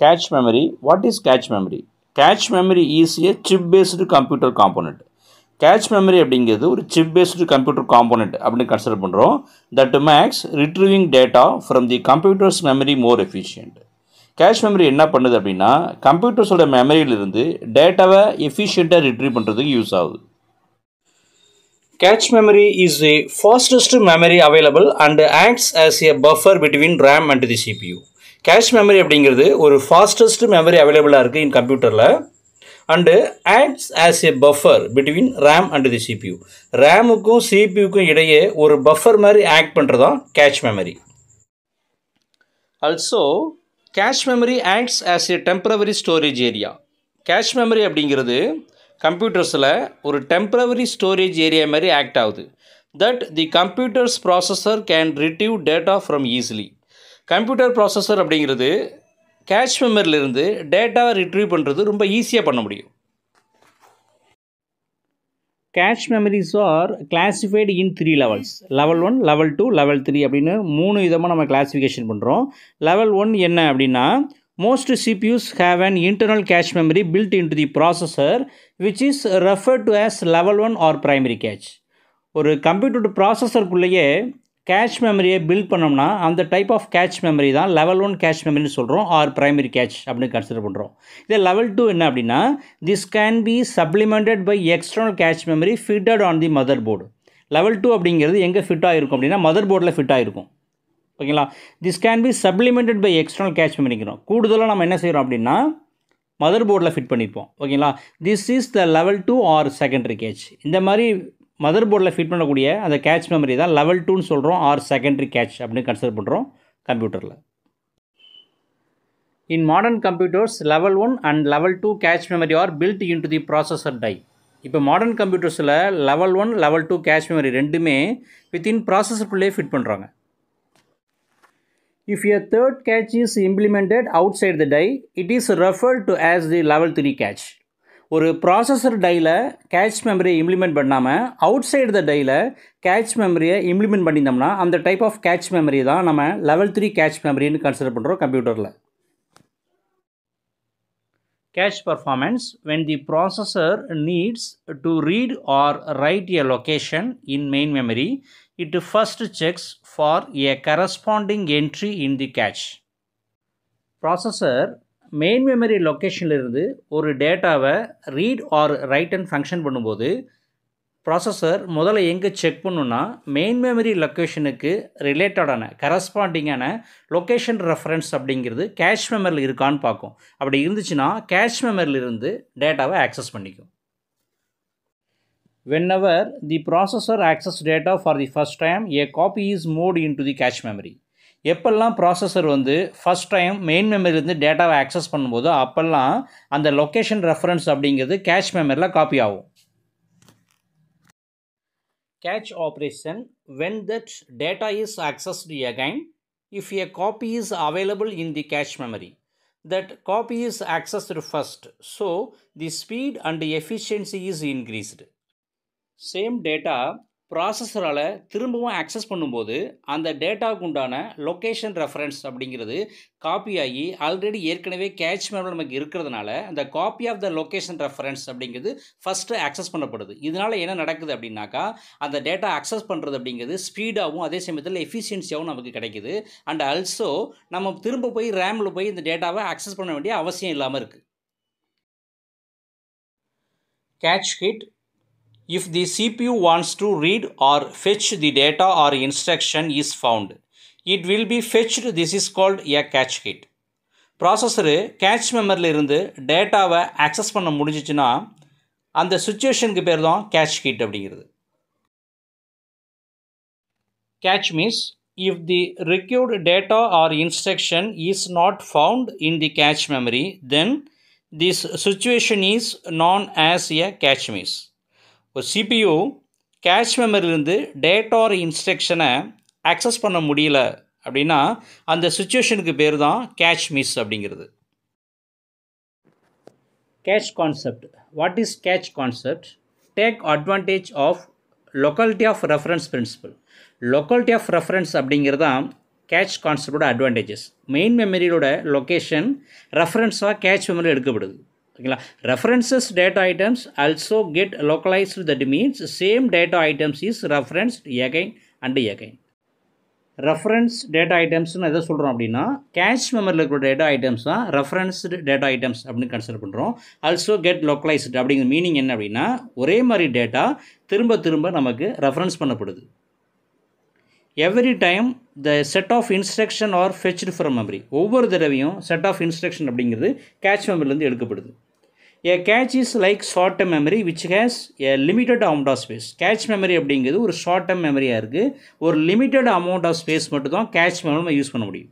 Cache memory. What is cache memory? Cache memory is a chip-based computer component. Cache memory அப்படிங்கிறது ஒரு chip based computer component அப்படின்னு consider பண்ணுறோம் that makes retrieving data from the computer's memory more efficient cache memory என்ன பண்ணுது அப்படின்னா கம்ப்யூட்டர்ஸோட மெமரியிலிருந்து டேட்டாவை எஃபிஷியண்ட்டாக ரிட்ரீவ் பண்ணுறதுக்கு யூஸ் ஆகுது cache memory is a fastest memory available and acts as a buffer between RAM and the CPU cache memory அப்படிங்கிறது ஒரு ஃபாஸ்டஸ்ட் மெமரி அவைலபிளாக இருக்குது இன் கம்ப்யூட்டரில் and acts as a buffer between RAM and the CPU ரேமுக்கும் சிபியூக்கும் இடையே ஒரு buffer மாதிரி act பண்ணுறதான் cache memory also cache memory acts as a temporary storage area cache memory அப்படிங்கிறது கம்ப்யூட்டர்ஸில் ஒரு டெம்பரவரி ஸ்டோரேஜ் ஏரியா மாதிரி ஆக்ட் ஆகுது. That the computer's processor can retrieve data from easily computer processor அப்படிங்கிறது கேஷ் மெமரியிலிருந்து டேட்டாவை retrieve பண்ணுறது ரொம்ப ஈஸியாக பண்ண முடியும். Cache memories are classified in three levels level one level two level three அப்படின்னு மூணு விதமாக நம்ம கிளாஸிஃபிகேஷன் பண்ணுறோம் லெவல் ஒன் என்ன அப்படின்னா most CPUs have an internal cache memory built in to the processor which is refer to as level one or primary cache ஒரு computer ப்ராசஸருக்குள்ளேயே cache மெமரியை பில்ட் பண்ணோம்னா அந்த டைப் ஆஃப் கேஷ் மெமரி தான் level one cache மெமரின்னு சொல்கிறோம் or primary cache அப்படின்னு consider பண்ணுறோம் இதே லெவல் டூ என்ன அப்படின்னா this can be supplemented by external cache memory fitted on the motherboard level two அப்படிங்கிறது எங்கே ஃபிட் ஆகிருக்கும் அப்படின்னா மதர் போர்டில் ஃபிட் ஆகிருக்கும். ஓகேங்களா? This can be supplemented by external cache மெமரிக்கிறோம் கூடுதலாக நம்ம என்ன செய்கிறோம் அப்படின்னா மதர் போர்டில் ஃபிட் பண்ணியிருப்போம் ஓகேங்களா? This is the level two or secondary cache. இந்த மாதிரி மதர் போர்டில் ஃபிட் பண்ணக்கூடிய அந்த கேட்ச் மெமரி தான் லெவல் டூன்னு சொல்கிறோம் ஆர் செகண்டரி கேட்ச் அப்படின்னு கன்சிடர் பண்ணுறோம் கம்ப்யூட்டரில் in modern computers level one and level two cache memory are built in to the processor die இப்போ modern கம்ப்யூட்டர்ஸில் level one level two cache memory ரெண்டுமே within ப்ராசஸருக்குள்ளே fit பண்ணுறாங்க If a third cache is implemented outside the die, it is referred to as the level 3 cache. ஒரு processor டையில் cache மெமரியை implement பண்ணாமல் outside the டையில் cache மெமரியை implement பண்ணியிருந்தோம்னா அந்த டைப் ஆஃப் கேட்ச் மெமரி தான் நம்ம லெவல் த்ரீ கேட்ச் மெமரின்னு கன்சிடர் பண்ணுறோம் கம்ப்யூட்டரில் cache performance when the processor needs to read or write a location in main memory it first checks for a corresponding entry in the cache. Processor main memory லொக்கேஷன்லேருந்து ஒரு டேட்டாவை read or write and function பண்ணும்போது processor முதல்ல எங்கே check பண்ணுன்னா main memory லொக்கேஷனுக்கு ரிலேட்டடான கரஸ்பாண்டிங்கான location reference அப்படிங்கிறது கேஷ் மெமரியில் இருக்கான்னு பார்க்கும். அப்படி இருந்துச்சுன்னா கேஷ் மெமரியிலிருந்து டேட்டாவை ஆக்சஸ் பண்ணிக்கும். Whenever the processor access data for the first time a copy is moved into the cache memory. எப்பெல்லாம் ப்ராசஸர் வந்து ஃபஸ்ட் டைம் மெயின் மெமரிலேருந்து டேட்டாவை ஆக்சஸ் பண்ணும்போது அப்போல்லாம் அந்த லொக்கேஷன் ரெஃபரன்ஸ் அப்படிங்கிறது கேஷ் மெமரியில் காப்பி ஆகும் cache operation when that data is accessed again if a copy is available in the cache memory that copy is accessed first so the speed and efficiency is increased same data ப்ராசஸரால் திரும்பவும் access பண்ணும்போது அந்த டேட்டாவுக்கு உண்டான location reference அப்படிங்கிறது copy ஆகி already ஏற்கனவே cache memory நமக்கு இருக்கிறதுனால அந்த copy of the location reference அப்படிங்கிறது ஃபஸ்ட்டு ஆக்சஸ் பண்ணப்படுது. இதனால் என்ன நடக்குது அப்படின்னாக்கா அந்த டேட்டா அக்சஸ் பண்ணுறது அப்படிங்கிறது ஸ்பீடாகவும் அதே சமயத்தில் எஃபிஷியன்சியாகவும் நமக்கு கிடைக்குது. அண்ட் ஆல்சோ நம்ம திரும்ப போய் ரேமில் போய் இந்த டேட்டாவை ஆக்சஸ் பண்ண வேண்டிய அவசியம் இல்லாமல் இருக்குது cache hit if the CPU wants to read or fetch the data or instruction is found, it will be fetched. This is called a cache hit. Processor cache மெமரியில் இருந்து டேட்டாவை ஆக்சஸ் பண்ண முடிஞ்சிச்சுன்னா அந்த சுச்சுவேஷனுக்கு பேர் தான் கேட்ச் ஹிட் அப்படிங்கிறது cache means if the required data or instruction is not found in the cache memory then this situation is known as a cache miss ஒரு சிபியு கேஷ் மெமரியிலேருந்து டேட்டா ஒரு இன்ஸ்ட்ரக்ஷனை ஆக்சஸ் பண்ண முடியல அப்படின்னா அந்த சுச்சுவேஷனுக்கு பேர் தான் கேஷ் மிஸ் அப்படிங்கிறது. Cache concept what is cache concept take advantage of locality of reference principle locality of reference அப்படிங்கிறது தான் கேட்ச் கான்செப்டோட அட்வான்டேஜஸ் மெயின் மெமரியோட லொக்கேஷன் ரெஃபரன்ஸாக கேட்ச் மெமரி எடுக்கப்படுது. ஓகேங்களா? References data items also get localised that means same data items is referenced again and again reference data ஐட்டம்ஸ்னு எதை சொல்கிறோம் அப்படின்னா கேஷ் மெமரியில் இருக்கிற டேட்டா ஐட்டம்ஸ் தான் ரெஃபரன்ஸ்டு டேட்டா ஐட்டம்ஸ் அப்படின்னு கன்சிடர் பண்ணுறோம் ஆல்சோ கெட் லோக்கலைஸ்டு அப்படிங்கிற மீனிங் என்ன அப்படின்னா ஒரே மாதிரி டேட்டா திரும்ப திரும்ப நமக்கு ரெஃபரன்ஸ் பண்ணப்படுது. Every time the set of instruction are fetched from memory ஒவ்வொரு தடவையும் செட் ஆஃப் இன்ஸ்ட்ரக்ஷன் அப்படிங்கிறது கேட்ச் மெமரிலேருந்து எடுக்கப்படுது. A cache is like short term memory which has a limited amount of space cache memory அப்படிங்கிறது ஒரு short term மெமரியாக இருக்குது ஒரு limited amount of space மட்டும் தான் கேட்ச் மெமரி நம்ம யூஸ் பண்ண முடியும்.